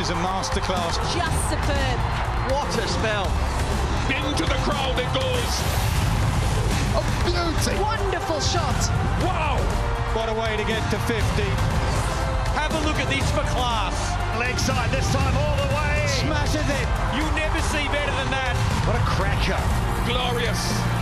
This is a masterclass. Just superb. What a spell. Into the crowd it goes. A beauty. Wonderful shot. Wow. What a way to get to 50. Have a look at this for class. Legside this time all the way. Smashes it. You never see better than that. What a cracker. Glorious.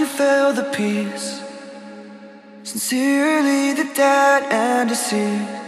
you feel the peace, sincerely the dead and deceased.